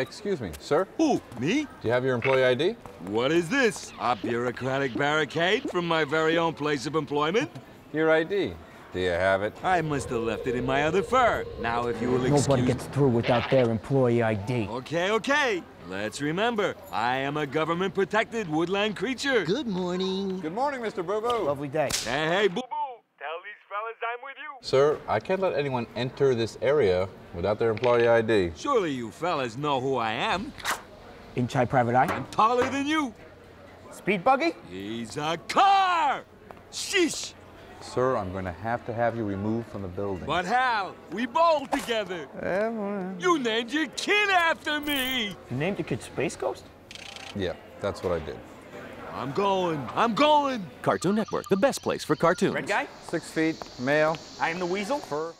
excuse me, sir. Who, me? Do you have your employee ID? What is this? A bureaucratic barricade from my very own place of employment? Your ID. Do you have it? I must have left it in my other fur. Now, if you will excuse... Nobody gets through without their employee ID. Okay, okay. Let's remember, I am a government-protected woodland creature. Good morning. Good morning, Mr. Boo Boo. Lovely day. Hey, hey, boo-boo. Tell these fellas I'm with you. Sir, I can't let anyone enter this area without their employee ID. Surely you fellas know who I am. Inch High Private Eye. I'm taller than you. Speed buggy? He's a car! Sheesh! Sir, I'm going to have to have you removed from the building. But how? We bowl together. Eh, eh. You named your kid after me. You named the kid Space Ghost? Yeah, that's what I did. I'm going. I'm going. Cartoon Network, the best place for cartoons. Red guy? Six feet, male. I am the weasel? Fur.